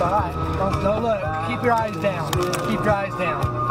do No, look, keep your eyes down. Keep your eyes down.